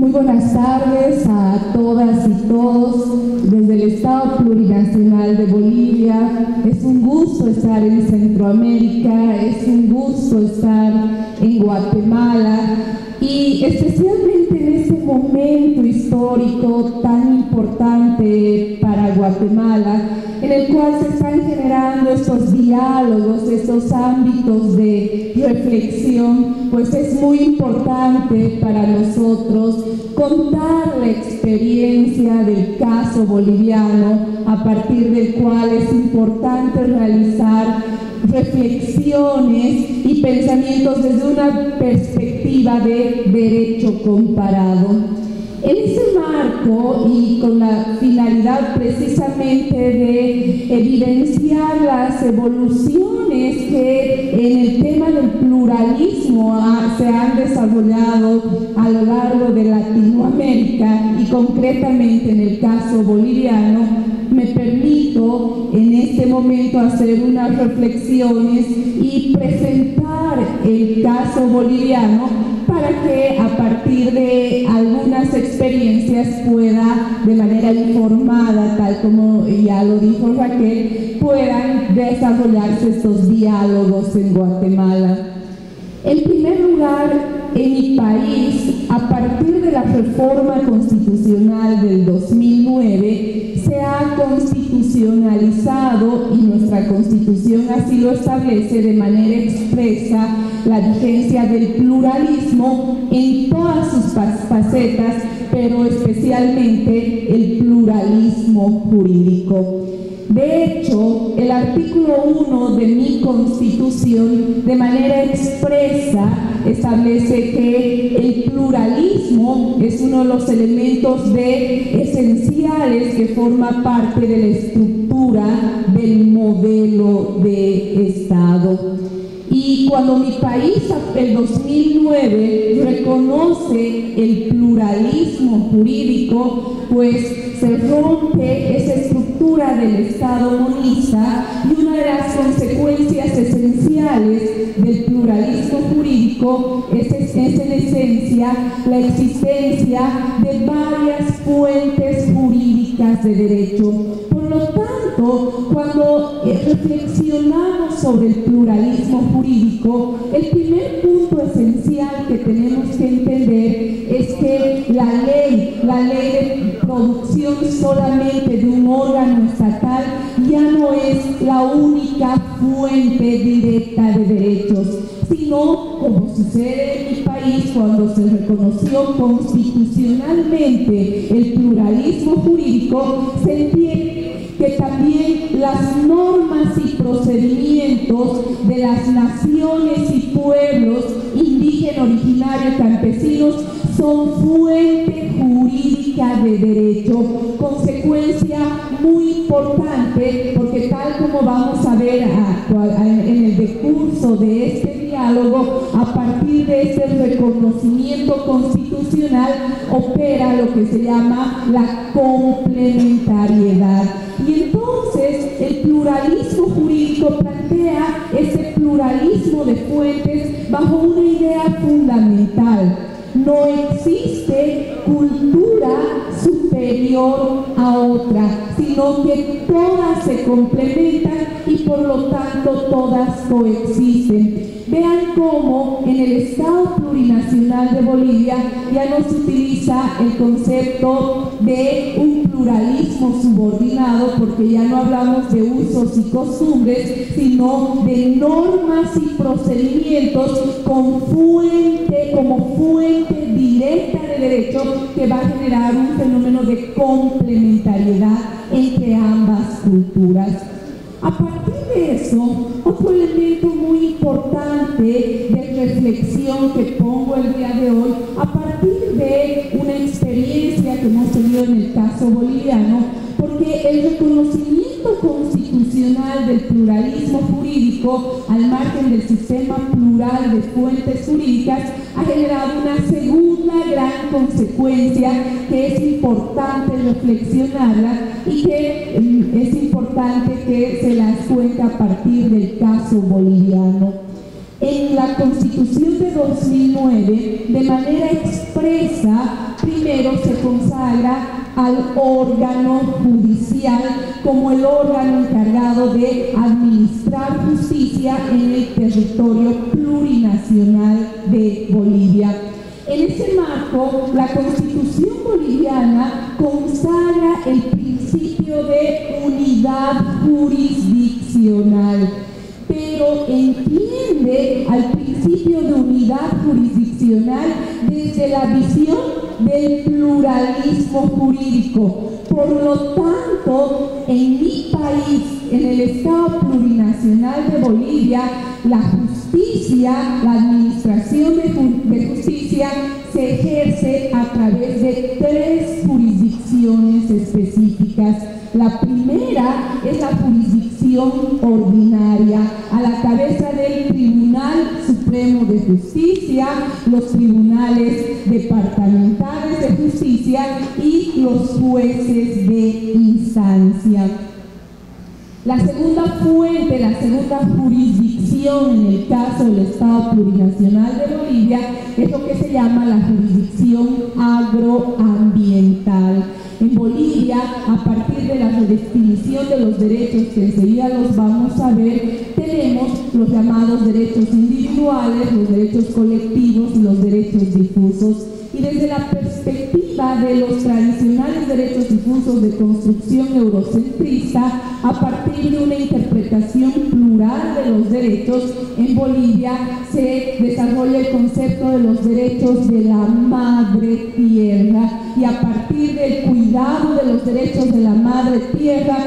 Muy buenas tardes a todas y todos desde el Estado Plurinacional de Bolivia. Es un gusto estar en Centroamérica, es un gusto estar en Guatemala y especialmente en este momento histórico tan importante para Guatemala, en el cual se están generando estos diálogos, estos ámbitos de reflexión, pues es muy importante para nosotros contar la experiencia del caso boliviano, a partir del cual es importante realizar reflexiones y pensamientos desde una perspectiva de derecho comparado. En ese marco y con la finalidad precisamente de evidenciar las evoluciones que en el tema del pluralismo se han desarrollado a lo largo de Latinoamérica y concretamente en el caso boliviano, me permito en este momento hacer unas reflexiones y presentar el caso boliviano para que a partir de algunas experiencias pueda, de manera informada, tal como ya lo dijo Raquel, puedan desarrollarse estos diálogos en Guatemala. En primer lugar, en mi país, a partir de la reforma constitucional del 2009, se ha constitucionalizado, y nuestra constitución así lo establece de manera expresa, la vigencia del pluralismo en todas sus facetas, pero especialmente el pluralismo jurídico. De hecho, el artículo 1 de mi constitución de manera expresa establece que el pluralismo es uno de los elementos esenciales que forma parte de la estructura del modelo de Estado. Y cuando mi país, el 2009, reconoce el pluralismo jurídico, pues se rompe esa estructura del Estado monista y una de las consecuencias esenciales del pluralismo jurídico es, es en esencia la existencia de varias fuentes jurídicas de derecho. Por lo tanto, cuando reflexionamos sobre el pluralismo jurídico, el primer punto esencial que tenemos que entender es que la ley, la ley de producción solamente de un órgano estatal ya no es la única fuente directa de derechos, sino, como sucede en mi país cuando se reconoció constitucionalmente el pluralismo jurídico, se entiende que también las normas y procedimientos de las naciones y pueblos indígenas, originarios, campesinos son fuente jurídica de derecho, consecuencia muy importante porque tal como vamos a ver en el decurso de este diálogo, a partir de este reconocimiento constitucional opera lo que se llama la complementariedad. Y entonces el pluralismo jurídico plantea ese pluralismo de fuentes bajo una idea fundamental. No existe cultura superior a otra, sino que todas se complementan y por lo tanto todas coexisten. Vean cómo en el Estado plurinacional de Bolivia ya no se utiliza el concepto de un pluralismo subordinado, porque ya no hablamos de usos y costumbres, sino de normas y procedimientos con que va a generar un fenómeno de complementariedad entre ambas culturas. A partir de eso, otro elemento muy importante de reflexión que pongo el día de hoy, a partir de una experiencia que hemos tenido en el caso boliviano, porque el reconocimiento constitucional del pluralismo jurídico al margen del sistema plural de fuentes jurídicas ha que es importante reflexionarla y que mm, es importante que se las cuente a partir del caso boliviano. En la Constitución de 2009, de manera expresa, primero se consagra al órgano judicial como el órgano encargado de administrar justicia en el territorio plurinacional de Bolivia. En ese marco, la Constitución boliviana consagra el principio de unidad jurisdiccional, pero entiende al principio de unidad jurisdiccional desde la visión del pluralismo jurídico. Por lo tanto, en mi en el Estado plurinacional de Bolivia, la justicia, la administración de, justicia se ejerce a través de tres jurisdicciones específicas. La primera es la jurisdicción ordinaria, a la cabeza del Tribunal Supremo de Justicia, los tribunales departamentales de justicia y los jueces de instancia. La segunda fuente, la segunda jurisdicción en el caso del Estado plurinacional de Bolivia es lo que se llama la jurisdicción agroambiental. En Bolivia, a partir de la redefinición de los derechos que enseguida los vamos a ver, tenemos los llamados derechos individuales, los derechos colectivos y los derechos difusos. Y desde la perspectiva de los tradicionales derechos difusos de construcción eurocentrista, a partir de una interpretación plural de los derechos, en Bolivia se desarrolla el concepto de los derechos de la madre tierra. Y a partir del cuidado de los derechos de la madre tierra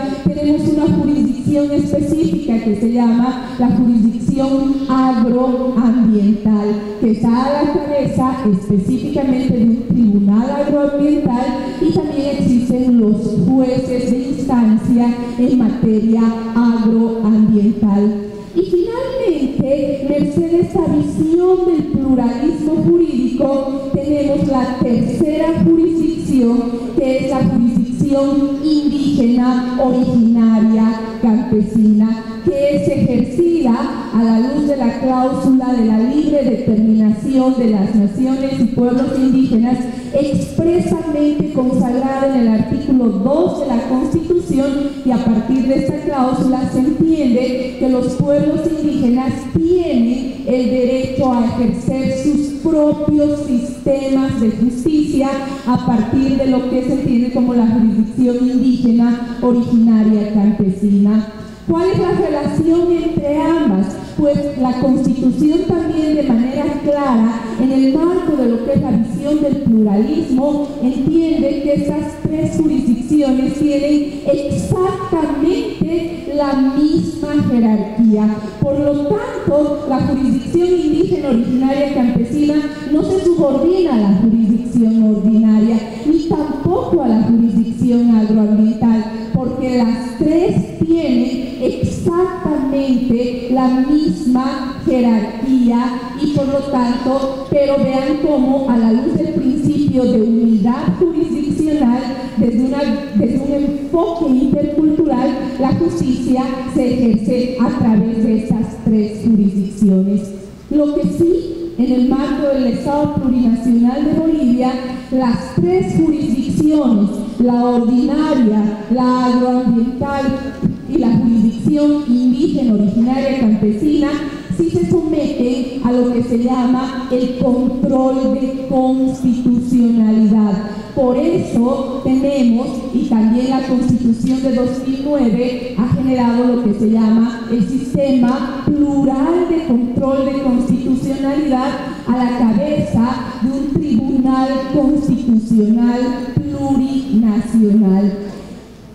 tenemos una jurisdicción específica que se llama la jurisdicción agroambiental, que está a la cabeza específicamente de un tribunal agroambiental y también existen los jueces de instancia en materia agroambiental. Y finalmente, merced esta visión del pluralismo jurídico, tenemos la tercera jurisdicción, que es la jurisdicción indígena originaria campesina, que es ejercida a la luz de la cláusula de la libre determinación de las naciones y pueblos indígenas expresamente consagrada en el artículo 2 de la Constitución y a partir de esta cláusula se entiende que los pueblos indígenas tienen el derecho a ejercer sus propios sistemas de justicia a partir de lo que se entiende como la jurisdicción indígena originaria campesina. ¿Cuál es la relación entre ambas? Pues la Constitución también de manera clara, en el marco de lo que es la visión del pluralismo, entiende que esas tres jurisdicciones tienen exactamente la misma jerarquía. Por lo tanto, la jurisdicción indígena originaria campesina no se subordina a la jurisdicción ordinaria, ni tampoco a la jurisdicción agroambiental, las tres tienen exactamente la misma jerarquía y por lo tanto, pero vean cómo a la luz del principio de unidad jurisdiccional, desde, una, desde un enfoque intercultural, la justicia se ejerce a través de estas tres jurisdicciones. Lo que sí, en el marco del Estado plurinacional de Bolivia, las tres jurisdicciones, la ordinaria, la agroambiental y la jurisdicción indígena originaria campesina si se someten a lo que se llama el control de constitucionalidad. Por eso tenemos, y también la Constitución de 2009 ha generado lo que se llama el sistema plural de control de constitucionalidad a la cabeza de un tribunal constitucional plurinacional.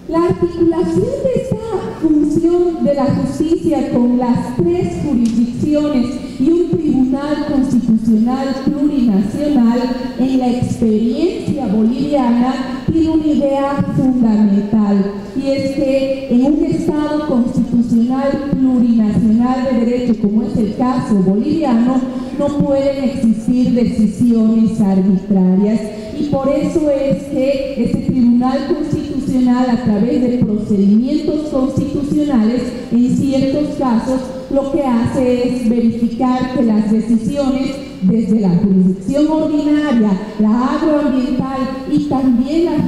La articulación de esta función de la justicia con las tres jurisdicciones y un tribunal constitucional plurinacional en la experiencia boliviana tiene una idea fundamental y es que en un Estado constitucional plurinacional de derecho como es el caso boliviano no pueden existir decisiones arbitrarias. Y por eso es que este tribunal constitucional a través de procedimientos constitucionales, en ciertos casos, lo que hace es verificar que las decisiones desde la jurisdicción ordinaria, la agroambiental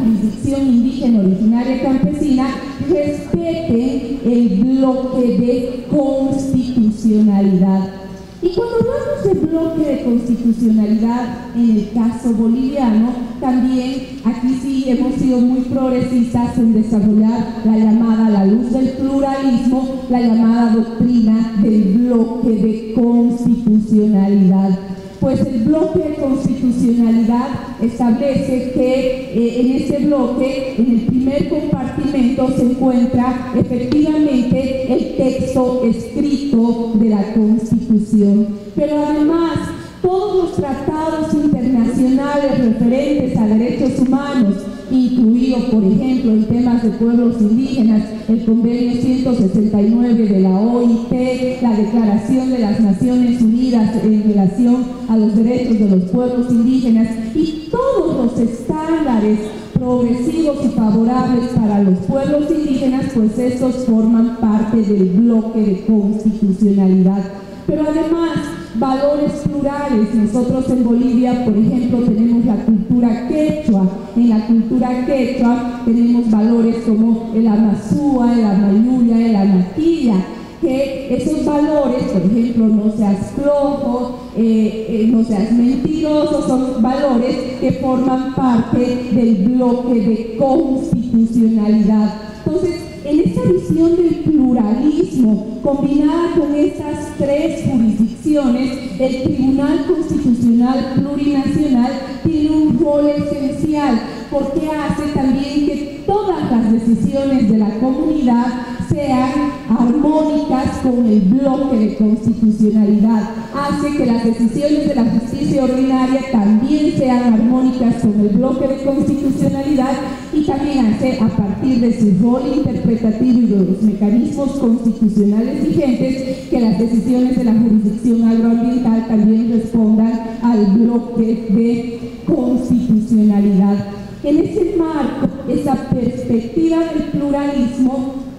constitución indígena originaria campesina respeten el bloque de constitucionalidad. Y cuando hablamos de bloque de constitucionalidad en el caso boliviano, también aquí sí hemos sido muy progresistas en desarrollar la llamada la luz del pluralismo, la llamada doctrina del bloque de constitucionalidad pues el bloque de constitucionalidad establece que eh, en ese bloque, en el primer compartimento, se encuentra efectivamente el texto escrito de la Constitución. Pero además, todos los tratados internacionales referentes a derechos humanos, incluido, por ejemplo, en temas de pueblos indígenas, el convenio 169 de la OIT, la Declaración de las Naciones Unidas en relación a los derechos de los pueblos indígenas y todos los estándares progresivos y favorables para los pueblos indígenas, pues estos forman parte del bloque de constitucionalidad. Pero además, valores plurales. Nosotros en Bolivia, por ejemplo, tenemos la cultura quechua. En la cultura quechua tenemos valores como el amazúa, el amayuya, el anaquilla que esos valores, por ejemplo, no seas flojo, eh, eh, no seas mentiroso, son valores que forman parte del bloque de constitucionalidad. Entonces, en esta visión del pluralismo, combinada con estas tres jurisdicciones, el Tribunal Constitucional Plurinacional tiene un rol esencial porque hace también que todas las decisiones de la comunidad sean con el bloque de constitucionalidad. Hace que las decisiones de la justicia ordinaria también sean armónicas con el bloque de constitucionalidad y también hace a partir de su rol interpretativo y de los mecanismos constitucionales vigentes que las decisiones de la jurisdicción agroambiental también respondan al bloque de constitucionalidad. En ese marco, esa perspectiva del pluralismo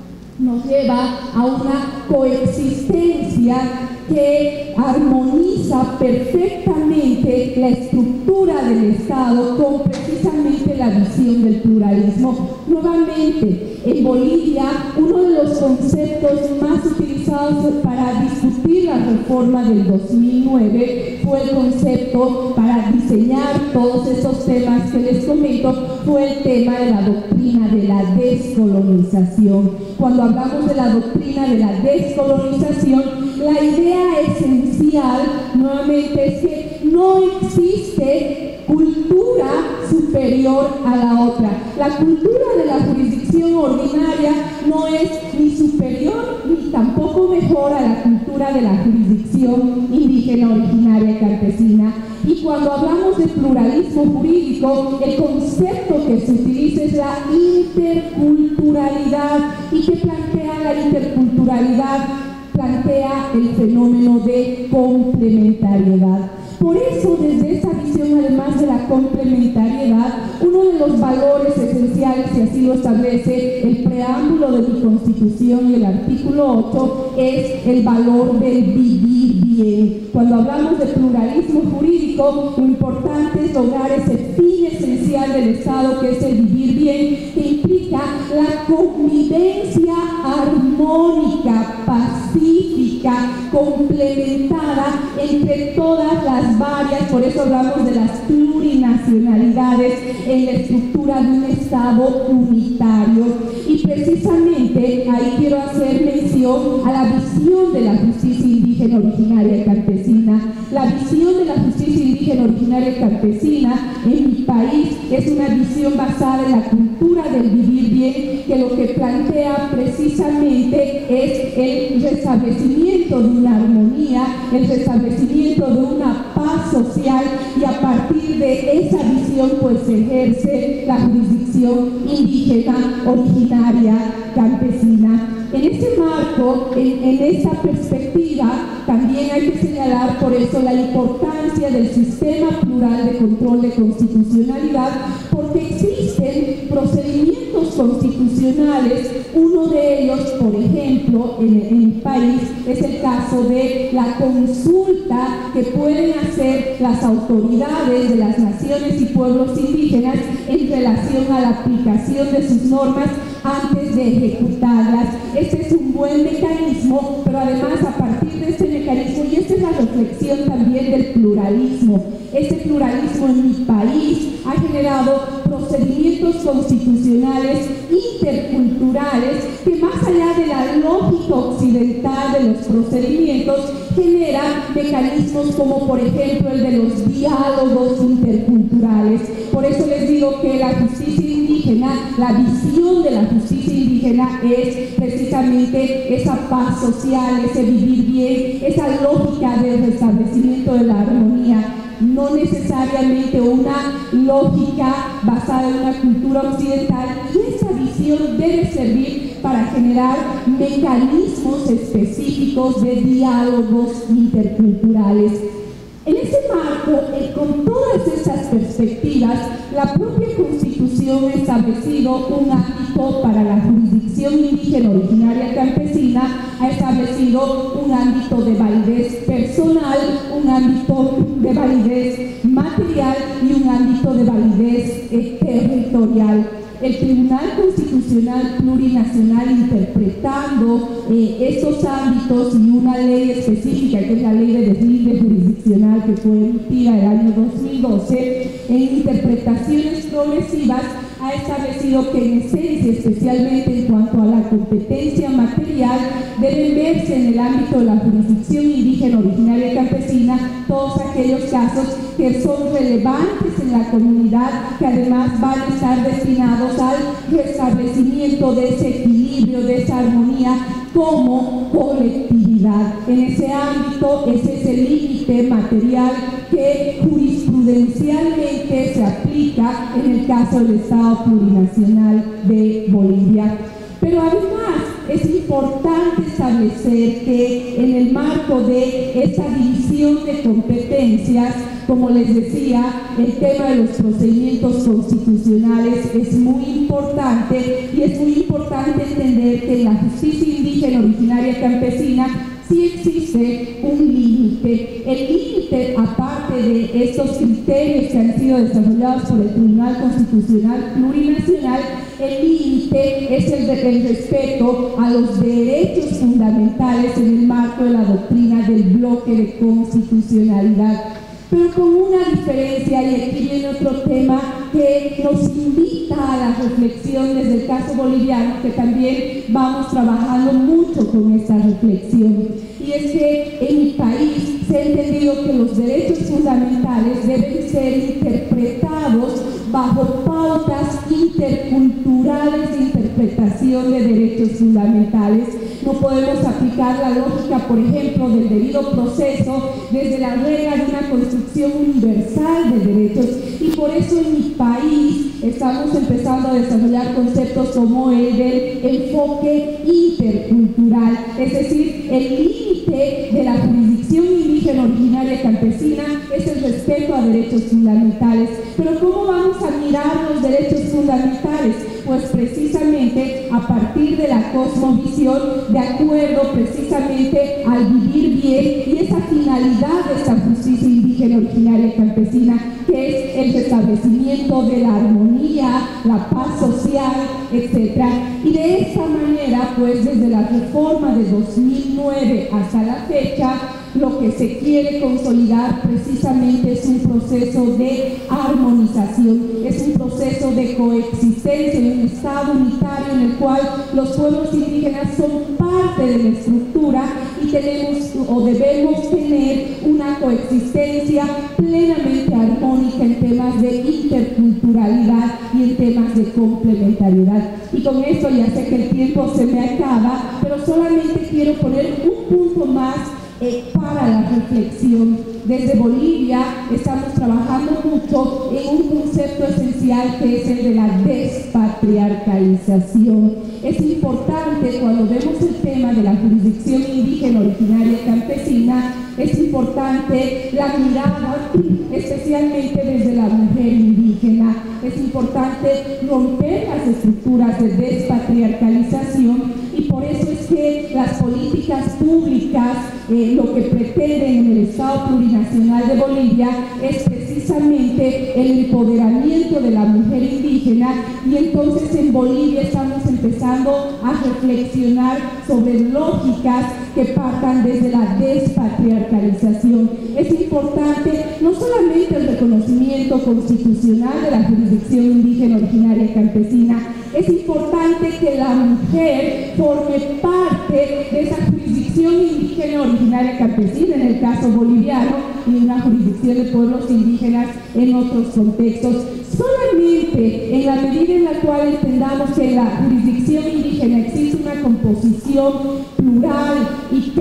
nos lleva a una coexistencia que armoniza perfectamente la estructura del Estado con precisamente la visión del pluralismo. Nuevamente, en Bolivia, uno de los conceptos más utilizados para discutir la reforma del 2009 fue el concepto para diseñar todos esos temas que les comento, fue el tema de la doctrina de la descolonización. Cuando hablamos de la doctrina de la descolonización, la idea esencial nuevamente es que no existe cultura superior a la otra. La cultura de la jurisdicción ordinaria no es ni superior ni tampoco mejor a la cultura de la jurisdicción indígena originaria campesina. Y cuando hablamos de pluralismo jurídico, el concepto que se utiliza es la interculturalidad. ¿Y que plantea la interculturalidad? Plantea el fenómeno de complementariedad. Por eso, desde esa visión, además de la complementariedad, uno de los valores esenciales, y así lo establece el preámbulo de mi constitución y el artículo 8, es el valor del vivir bien. Cuando hablamos de pluralismo jurídico, lo importante es lograr ese fin esencial del Estado, que es el vivir bien, que implica la convivencia armónica, pacífica, complementada entre todas las varias, por eso hablamos de las plurinacionalidades en la estructura de un Estado unitario. Y precisamente ahí quiero hacer mención a la visión de la justicia indígena originaria campesina. La visión de la justicia indígena originaria campesina en mi país es una visión basada en la cultura del vivir bien, que lo que plantea precisamente es el restablecimiento de una armonía, el restablecimiento de una paz social y a partir de esa visión pues se ejerce la jurisdicción indígena originaria campesina. En ese marco, en, esa perspectiva, también hay que señalar por eso la importancia del sistema plural de control de constitucionalidad, porque existen procedimientos constitucionales, uno de ellos, por ejemplo, en, mi país, es el caso de la consulta que pueden hacer las autoridades de las naciones y pueblos indígenas en relación a la aplicación de sus normas antes de ejecutarlas. Este es un buen mecanismo, pero además a partir de este mecanismo, y esta es la reflexión también del pluralismo, este pluralismo en mi país ha generado procedimientos constitucionales interculturales que más allá de la lógica occidental de los procedimientos generan mecanismos como por ejemplo el de los diálogos interculturales. Por eso les digo que la justicia la visión de la justicia indígena es precisamente esa paz social, ese vivir bien, esa lógica del restablecimiento de la armonía no necesariamente una lógica basada en una cultura occidental y esa visión debe servir para generar mecanismos específicos de diálogos interculturales. En ese marco, eh, con todas estas perspectivas, la propia Constitución ha establecido un ámbito para la jurisdicción indígena originaria campesina, ha establecido un ámbito de validez personal, un ámbito de validez material y un ámbito de validez eh, territorial el Tribunal Constitucional Plurinacional interpretando eh, estos ámbitos y una ley específica, que es la ley de deslinde jurisdiccional que fue emitida el año 2012, en interpretaciones progresivas ha establecido que en esencia, especialmente en cuanto a la competencia material, deben verse en el ámbito de la jurisdicción indígena originaria campesina todos aquellos casos que son relevantes en la comunidad, que además van a estar destinados al restablecimiento de ese equilibrio, de esa armonía como colectividad. En ese ámbito, es el límite material que jurisprudencialmente se aplica en el caso del Estado plurinacional de Bolivia. Pero además es importante establecer que en el marco de esta división de competencias, como les decía, el tema de los procedimientos constitucionales es muy importante y es muy importante entender que la justicia indígena originaria campesina sí existe un límite. El límite, aparte de estos criterios que han sido desarrollados por el Tribunal Constitucional Plurinacional, el límite es el, del respeto a los derechos fundamentales en el marco de la doctrina del bloque de constitucionalidad pero con una diferencia, y aquí viene otro tema que nos invita a la reflexión desde el caso boliviano, que también vamos trabajando mucho con esta reflexión. Y es que en mi país se ha entendido que los derechos fundamentales deben ser interpretados bajo pautas interculturales de interpretación de derechos fundamentales. No podemos aplicar la lógica, por ejemplo, del debido proceso desde la regla de una construcción universal de derechos. Y por eso en mi país estamos empezando a desarrollar conceptos como el del enfoque intercultural, es decir, el límite de la indígena originaria campesina es el respeto a derechos fundamentales. Pero ¿cómo vamos a mirar los derechos fundamentales? Pues precisamente a partir de la cosmovisión, de acuerdo precisamente al vivir bien y esa finalidad de esta justicia indígena originaria campesina, que es el restablecimiento de la armonía, la paz social, etc. Y de esta manera, pues desde la reforma de 2009 hasta la fecha, lo que se quiere consolidar precisamente es un proceso de armonización, es un proceso de coexistencia en un Estado unitario en el cual los pueblos indígenas son parte de la estructura y tenemos o debemos tener una coexistencia plenamente armónica en temas de interculturalidad y en temas de complementariedad. Y con esto ya sé que el tiempo se me acaba, pero solamente quiero poner un punto más eh, para la reflexión. Desde Bolivia estamos trabajando mucho en un concepto esencial que es el de la despatriarcalización. Es importante cuando vemos el tema de la jurisdicción indígena originaria campesina, es importante la mirada, especialmente desde la mujer indígena. Es importante romper las estructuras de despatriarcalización y por eso es que las políticas públicas eh, lo que pretenden en el Estado plurinacional de Bolivia es precisamente el empoderamiento de la mujer indígena y entonces en Bolivia estamos empezando a reflexionar sobre lógicas que partan desde la despatriarcalización. Es importante no solamente el reconocimiento constitucional de la jurisdicción indígena originaria campesina, es importante que la mujer forme parte de esa jurisdicción indígena originaria campesina, en el caso boliviano, y una jurisdicción de pueblos indígenas en otros contextos. Solamente en la medida en la cual entendamos que en la jurisdicción indígena existe una composición y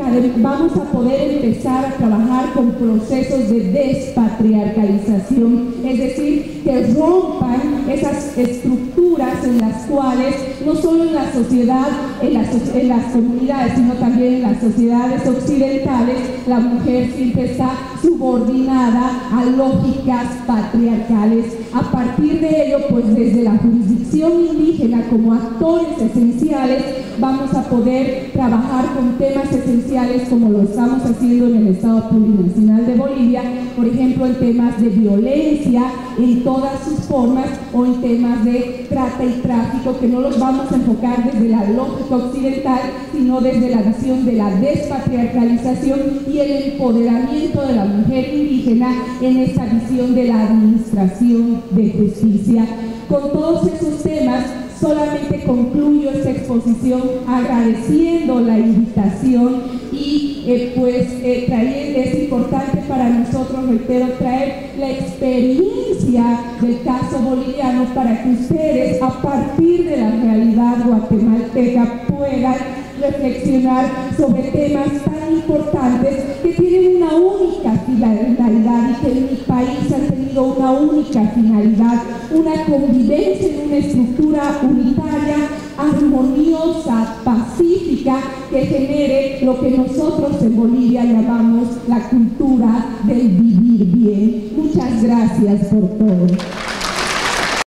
vamos a poder empezar a trabajar con procesos de despatriarcalización, es decir, que rompan esas estructuras en las cuales no solo en la sociedad, en las, en las comunidades, sino también en las sociedades occidentales, la mujer siempre está subordinada a lógicas patriarcales. A partir de ello, pues desde la jurisdicción indígena como actores esenciales, vamos a poder trabajar con temas esenciales como lo estamos haciendo en el Estado Plurinacional de Bolivia, por ejemplo, en temas de violencia en todas sus formas o en temas de trata y tráfico, que no los vamos a enfocar desde la lógica occidental, sino desde la visión de la despatriarcalización y el empoderamiento de la mujer indígena en esa visión de la administración de justicia. Con todos esos temas, solamente concluyo esta exposición agradeciendo la invitación y eh, pues eh, es importante para nosotros, reitero, traer la experiencia del caso boliviano para que ustedes a partir de la realidad guatemalteca puedan reflexionar sobre temas tan importantes que tienen una única finalidad y que en mi país han tenido una única finalidad, una convivencia en una estructura unitaria, armoniosa, pacífica, que genere lo que nosotros en Bolivia llamamos la cultura del vivir bien. Muchas gracias por todo.